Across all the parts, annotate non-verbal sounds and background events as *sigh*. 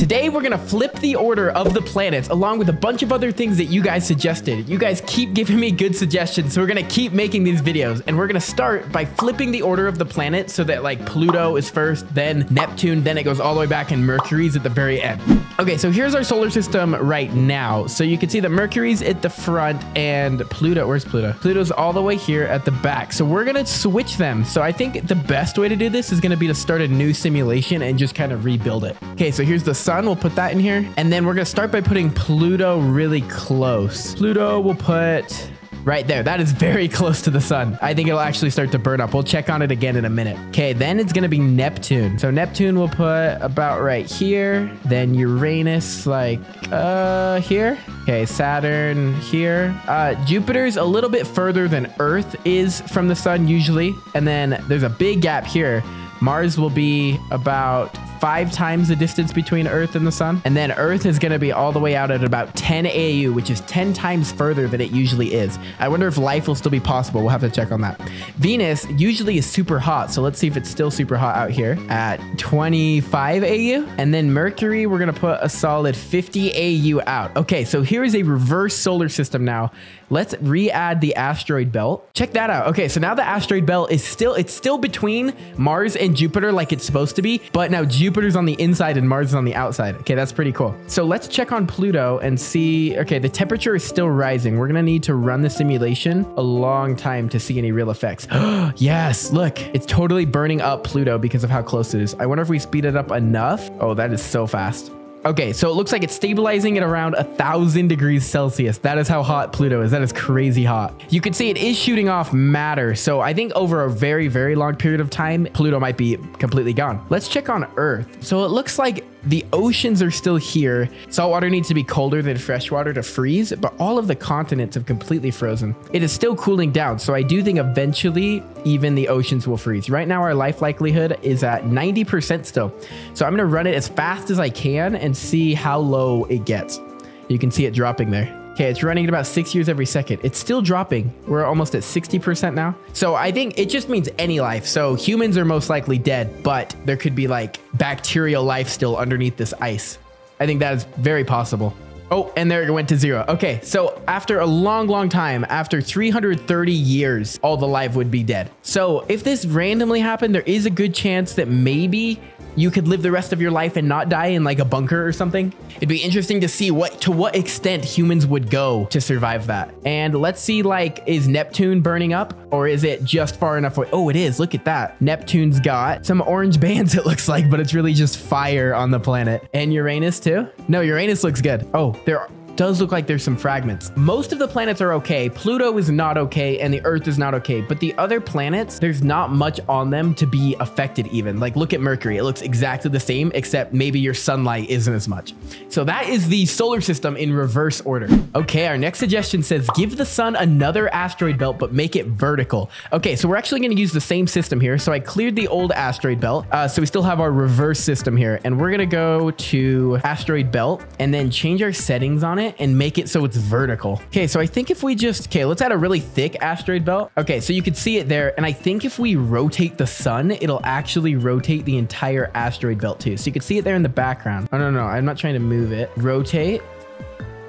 Today, we're gonna flip the order of the planets along with a bunch of other things that you guys suggested. You guys keep giving me good suggestions, so we're gonna keep making these videos. And we're gonna start by flipping the order of the planets so that like Pluto is first, then Neptune, then it goes all the way back and Mercury's at the very end. Okay, so here's our solar system right now. So you can see that Mercury's at the front and Pluto, where's Pluto? Pluto's all the way here at the back. So we're gonna switch them. So I think the best way to do this is gonna be to start a new simulation and just kind of rebuild it. Okay, so here's the sun. We'll put that in here. And then we're gonna start by putting Pluto really close. Pluto will put right there. That is very *laughs* close to the sun. I think it'll actually start to burn up. We'll check on it again in a minute. Okay, then it's going to be Neptune. So Neptune we'll put about right here. Then Uranus like uh here. Okay, Saturn here. Uh, Jupiter's a little bit further than Earth is from the sun usually. And then there's a big gap here. Mars will be about five times the distance between Earth and the sun. And then Earth is going to be all the way out at about 10 AU, which is 10 times further than it usually is. I wonder if life will still be possible. We'll have to check on that. Venus usually is super hot. So let's see if it's still super hot out here at 25 AU. And then Mercury, we're going to put a solid 50 AU out. Okay, so here is a reverse solar system now. Let's re-add the asteroid belt. Check that out. Okay, so now the asteroid belt is still, it's still between Mars and Jupiter like it's supposed to be, but now Jupiter's on the inside and Mars is on the outside. Okay, that's pretty cool. So let's check on Pluto and see, okay, the temperature is still rising. We're gonna need to run the simulation a long time to see any real effects. *gasps* yes, look, it's totally burning up Pluto because of how close it is. I wonder if we speed it up enough. Oh, that is so fast. Okay, so it looks like it's stabilizing at around a thousand degrees Celsius. That is how hot Pluto is. That is crazy hot. You can see it is shooting off matter. So I think over a very, very long period of time, Pluto might be completely gone. Let's check on Earth. So it looks like the oceans are still here. Saltwater needs to be colder than freshwater to freeze, but all of the continents have completely frozen. It is still cooling down, so I do think eventually even the oceans will freeze. Right now, our life likelihood is at 90% still. So I'm gonna run it as fast as I can and see how low it gets. You can see it dropping there. Okay, it's running at about six years every second. It's still dropping. We're almost at 60% now. So I think it just means any life. So humans are most likely dead, but there could be like bacterial life still underneath this ice. I think that is very possible. Oh, and there it went to zero. Okay, so after a long, long time, after 330 years, all the life would be dead. So if this randomly happened, there is a good chance that maybe you could live the rest of your life and not die in like a bunker or something. It'd be interesting to see what to what extent humans would go to survive that. And let's see like is Neptune burning up or is it just far enough away? Oh, it is. Look at that. Neptune's got some orange *laughs* bands it looks like, but it's really just fire on the planet. And Uranus too? No, Uranus looks good. Oh, there does look like there's some fragments. Most of the planets are okay. Pluto is not okay and the Earth is not okay. But the other planets, there's not much on them to be affected even. Like look at Mercury. It looks exactly the same except maybe your sunlight isn't as much. So that is the solar system in reverse order. Okay, our next suggestion says give the sun another asteroid belt but make it vertical. Okay, so we're actually going to use the same system here. So I cleared the old asteroid belt. Uh, so we still have our reverse system here and we're going to go to asteroid belt and then change our settings on it it and make it so it's vertical. Okay, so I think if we just, okay, let's add a really thick asteroid belt. Okay, so you can see it there. And I think if we rotate the sun, it'll actually rotate the entire asteroid belt too. So you can see it there in the background. Oh, no, no, I'm not trying to move it. Rotate.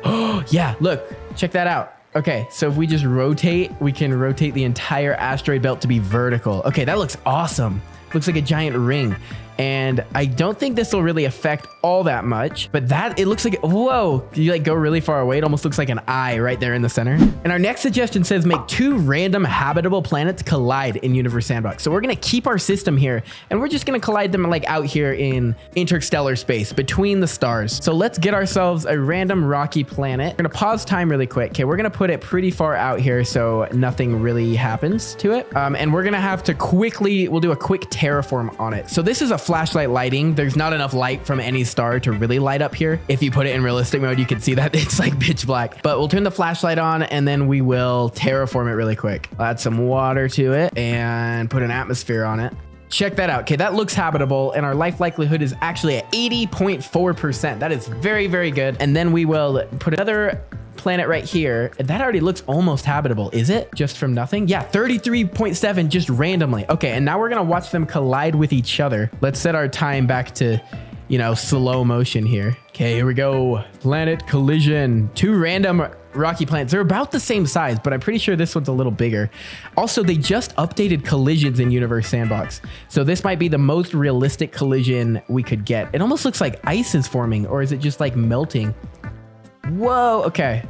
Oh, *gasps* yeah, look, check that out. Okay, so if we just rotate, we can rotate the entire asteroid belt to be vertical. Okay, that looks awesome. Looks like a giant ring and I don't think this will really affect all that much, but that it looks like, whoa, you like go really far away. It almost looks like an eye right there in the center. And our next suggestion says make two random habitable planets collide in Universe Sandbox. So we're going to keep our system here and we're just going to collide them like out here in interstellar space between the stars. So let's get ourselves a random rocky planet. We're going to pause time really quick. Okay, we're going to put it pretty far out here so nothing really happens to it. Um, and we're going to have to quickly, we'll do a quick terraform on it. So this is a flashlight lighting. There's not enough light from any star to really light up here. If you put it in realistic mode, you can see that *laughs* it's like pitch black. But we'll turn the flashlight on and then we will terraform it really quick. I'll add some water to it and put an atmosphere on it. Check that out. Okay, that looks habitable and our life likelihood is actually at 80.4%. That is very, very good. And then we will put another planet right here. That already looks almost habitable. Is it just from nothing? Yeah, 33.7 just randomly. Okay, and now we're gonna watch them collide with each other. Let's set our time back to you know, slow motion here. Okay, here we go. Planet collision. Two random rocky planets. They're about the same size, but I'm pretty sure this one's a little bigger. Also, they just updated collisions in Universe Sandbox. So this might be the most realistic collision we could get. It almost looks like ice is forming, or is it just like melting? Whoa, okay.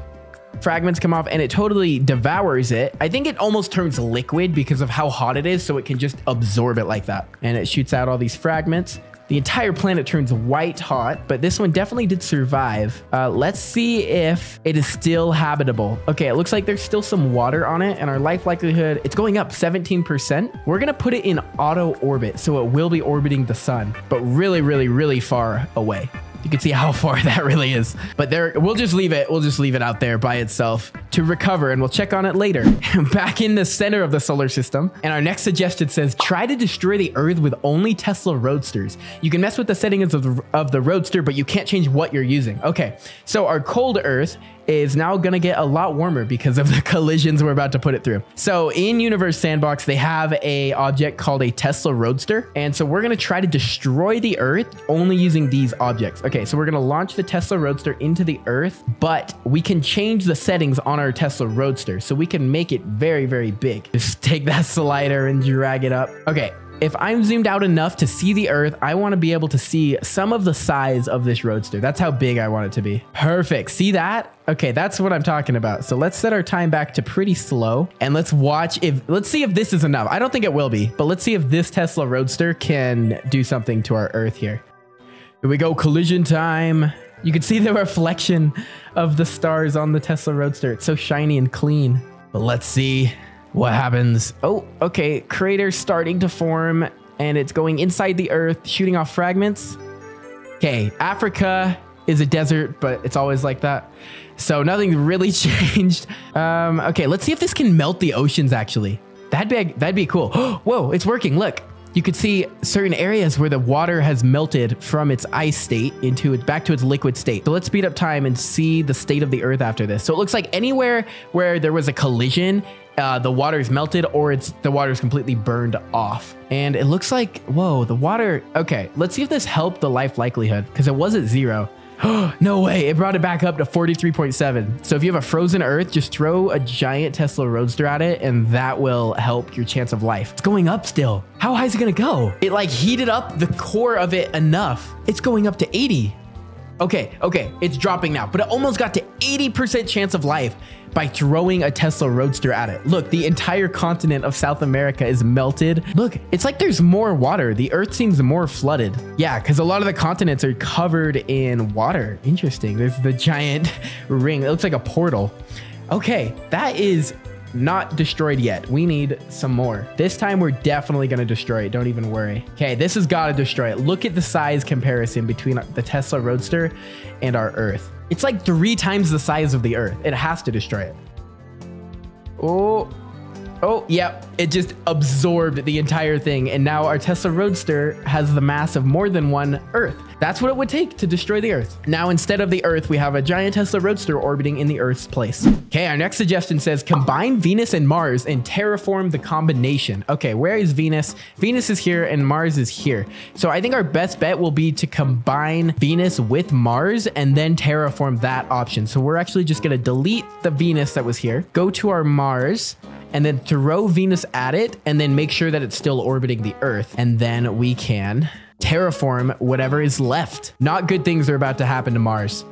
Fragments come off and it totally devours it. I think it almost turns liquid because of how hot it is, so it can just absorb it like that. And it shoots out all these fragments. The entire planet turns white hot, but this one definitely did survive. Uh, let's see if it is still habitable. Okay, it looks like there's still some water on it and our life likelihood, it's going up 17%. We're gonna put it in auto orbit, so it will be orbiting the sun, but really, really, really far away. You can see how *laughs* far that really is. But there, we'll just leave it. We'll just leave it out there by itself to recover and we'll check on it later. *laughs* Back in the center of the solar system. And our next suggestion says, try to destroy the earth with only Tesla Roadsters. You can mess with the settings of the, of the Roadster, but you can't change what you're using. Okay, so our cold earth is now going to get a lot warmer because of the *laughs* collisions we're about to put it through. So in Universe Sandbox, they have a object called a Tesla Roadster. And so we're going to try to destroy the Earth only using these objects. Okay, so we're going to launch the Tesla Roadster into the Earth, but we can change the settings on our Tesla Roadster. So we can make it very, very big. Just take that *laughs* slider and drag it up. Okay, if I'm zoomed out enough to see the earth, I want to be able to see some of the size of this roadster. That's how big I want it to be. Perfect. See that? Okay, that's what I'm talking about. So let's set our time back to pretty slow and let's watch if, let's see if this is enough. I don't think it will be, but let's see if this Tesla Roadster can do something to our earth here. Here we go, collision time. You can see the *laughs* reflection of the stars on the Tesla Roadster. It's so shiny and clean. But let's see what happens? Oh, okay. Crater starting to form and it's going inside the earth, shooting off fragments. Okay, Africa is a desert, but it's always like that. So nothing really *laughs* changed. Um, okay, let's see if this can melt the oceans actually. That'd be, that'd be cool. *gasps* Whoa, it's working. Look, you could see certain areas where the water has melted from its ice state into it back to its liquid state. So let's speed up time and see the state of the earth after this. So it looks like anywhere where there was a collision uh, the water is melted or it's the water is completely burned off. And it looks like, whoa, the water. Okay, let's see if this helped the life likelihood because it was at zero. *gasps* no way, it brought it back up to 43.7. So if you have a frozen earth, just throw a giant Tesla Roadster at it and that will help your chance of life. It's going up still. How high is it gonna go? It like heated up the core of it enough. It's going up to 80. Okay, okay, it's dropping now, but it almost got to 80% chance of life by throwing a Tesla Roadster at it. Look, the entire continent of South America is melted. Look, it's like there's more water. The earth seems more flooded. Yeah, because a lot of the continents are covered in water. Interesting. There's the giant *laughs* ring. It looks like a portal. Okay, that is not destroyed yet. We need some more. This time we're definitely going to destroy it. Don't even worry. Okay, this has got to destroy it. Look at the size comparison between the Tesla Roadster and our Earth. It's like three times the size of the Earth. It has to destroy it. Oh, Oh, yep. It just absorbed the entire thing. And now our Tesla Roadster has the mass of more than one Earth. That's what it would take to destroy the Earth. Now, instead of the Earth, we have a giant Tesla Roadster orbiting in the Earth's place. Okay, our next suggestion says combine Venus and Mars and terraform the combination. Okay, where is Venus? Venus is here and Mars is here. So I think our best bet will be to combine Venus with Mars and then terraform that option. So we're actually just gonna delete the Venus that was here, go to our Mars, and then throw Venus at it and then make sure that it's still orbiting the Earth. And then we can terraform whatever is left. Not good things are about to happen to Mars.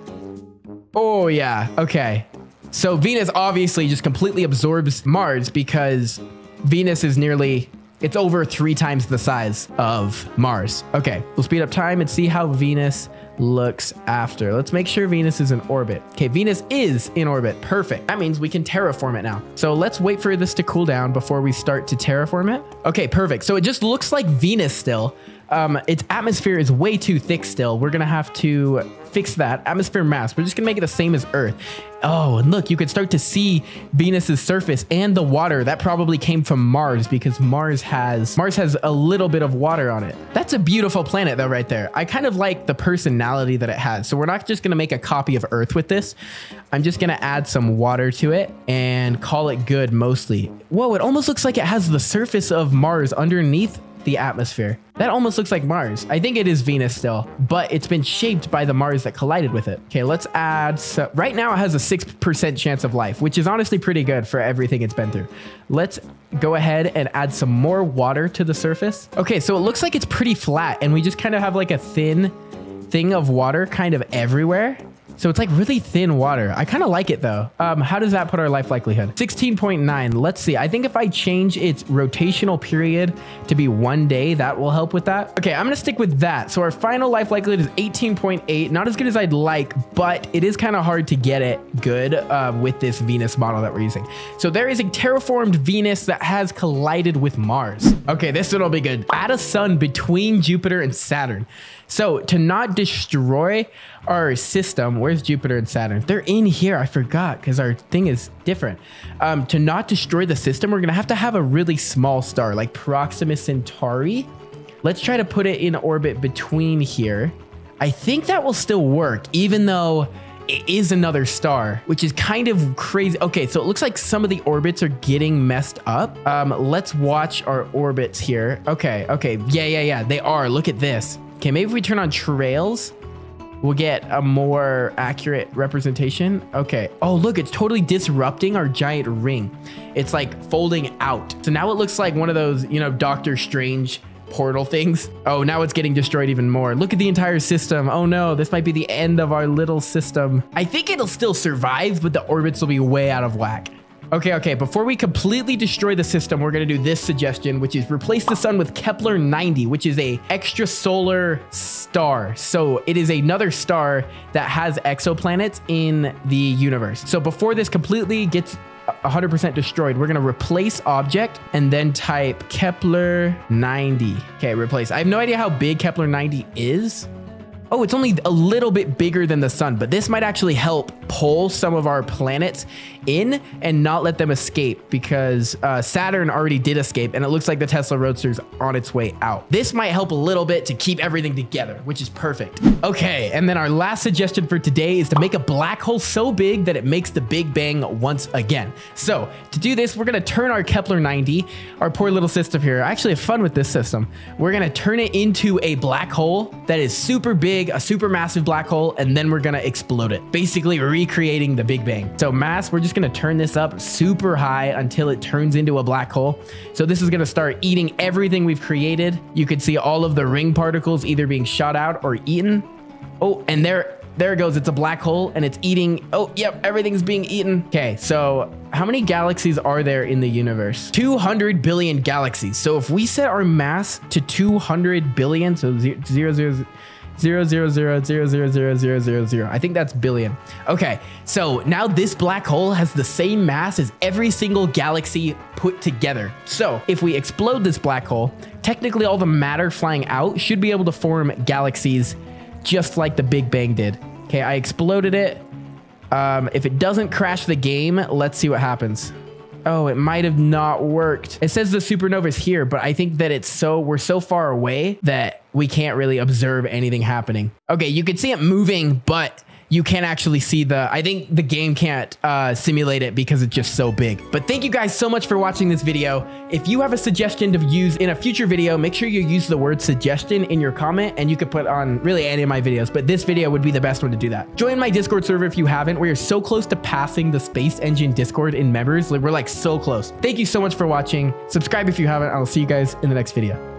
Oh yeah, okay. So Venus obviously just completely absorbs Mars because Venus is nearly, it's over three times the size of Mars. Okay, we'll speed up time and see how Venus looks after. Let's make sure Venus is in orbit. Okay, Venus is in orbit. Perfect. That means we can terraform it now. So let's wait for this to cool down before we start to terraform it. Okay, perfect. So it just looks like Venus still. Um, its atmosphere is way too thick still. We're gonna have to fix that. Atmosphere mass. We're just gonna make it the same as Earth. Oh, and look, you can start to see Venus's surface and the water. That probably came from Mars because Mars has Mars has a little bit of water on it. That's a beautiful planet though right there. I kind of like the personality that it has. So we're not just gonna make a copy of Earth with this. I'm just gonna add some water to it and call it good mostly. Whoa, it almost looks like it has the surface of Mars underneath the atmosphere. That almost looks like Mars. I think it is Venus still, but it's been shaped by the Mars that collided with it. Okay, let's add, so right now it has a 6% chance of life, which is honestly pretty good for everything it's been through. Let's go ahead and add some more water to the surface. Okay, so it looks like it's pretty flat and we just kind of have like a thin thing of water kind of everywhere. So it's like really thin water. I kind of like it though. Um, how does that put our life likelihood? 16.9. Let's see. I think if I change its rotational period to be one day, that will help with that. Okay, I'm going to stick with that. So our final life likelihood is 18.8. Not as good as I'd like, but it is kind of hard to get it good uh, with this Venus model that we're using. So there is a terraformed Venus that has collided with Mars. Okay, this one will be good. Add a sun between Jupiter and Saturn. So to not destroy our system, where's Jupiter and Saturn? They're in here. I forgot because our thing is different. Um, to not destroy the system, we're going to have to have a really small star like Proxima Centauri. Let's try to put it in orbit between here. I think that will still work, even though it is another star, which is kind of crazy. Okay, so it looks like some of the orbits are getting messed up. Um, let's watch our orbits here. Okay, okay. Yeah, yeah, yeah. They are. Look at this. Okay, maybe if we turn on trails, we'll get a more accurate representation. Okay. Oh, look, it's totally disrupting our giant ring. It's like folding out. So now it looks like one of those, you know, Doctor Strange portal things. Oh, now it's getting destroyed even more. Look at the entire system. Oh no, this might be the end of our little system. I think it'll still survive, but the orbits will be way out of whack. Okay, okay, before we completely destroy the system, we're gonna do this suggestion, which is replace the sun with Kepler 90, which is a extrasolar star. So it is another star that has exoplanets in the universe. So before this completely gets 100% destroyed, we're gonna replace object and then type Kepler 90. Okay, replace. I have no idea how big Kepler 90 is. Oh, it's only a little bit bigger than the sun, but this might actually help pull some of our planets in and not let them escape because uh, Saturn already did escape and it looks like the Tesla Roadster's on its way out. This might help a little bit to keep everything together, which is perfect. Okay, and then our last suggestion for today is to make a black hole so big that it makes the Big Bang once again. So to do this, we're gonna turn our Kepler 90, our poor little system here. I actually have fun with this system. We're gonna turn it into a black hole that is super big, a super massive black hole, and then we're gonna explode it. Basically recreating the Big Bang. So mass, we're just gonna turn this up super high until it turns into a black hole. So this is gonna start eating everything we've created. You could see all of the ring particles either being shot out or eaten. Oh, and there, there it goes. It's a black hole and it's eating. Oh, yep. Everything's being eaten. Okay. So how many galaxies are there in the universe? 200 billion galaxies. So if we set our mass to 200 billion, so zero, zero, zero, zero zero zero zero zero zero zero zero zero. I think that's billion. Okay, so now this black hole has the same mass as every single galaxy put together. So if we explode this black hole, technically all the matter flying out should be able to form galaxies just like the Big Bang did. Okay, I exploded it. Um, if it doesn't crash the game, let's see what happens. Oh, it might have not worked. It says the supernova is here, but I think that it's so, we're so far away that we can't really observe anything happening. Okay, you can see it moving, but you can't actually see the, I think the game can't uh, simulate it because it's just so big. But thank you guys so much for watching this video. If you have a suggestion to use in a future video, make sure you use the word suggestion in your comment and you could put on really any of my videos, but this video would be the best one to do that. Join my Discord server if you haven't. We are so close to passing the Space Engine Discord in members. We're like so close. Thank you so much for watching. Subscribe if you haven't. I'll see you guys in the next video.